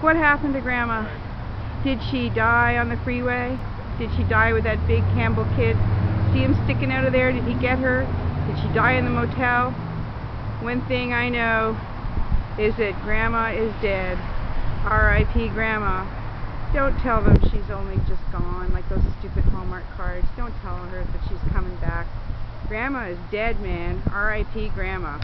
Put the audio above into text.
What happened to Grandma? Did she die on the freeway? Did she die with that big Campbell kid? See him sticking out of there? Did he get her? Did she die in the motel? One thing I know is that Grandma is dead. R.I.P. Grandma. Don't tell them she's only just gone, like those stupid Hallmark cards. Don't tell her that she's coming back. Grandma is dead, man. R.I.P. Grandma.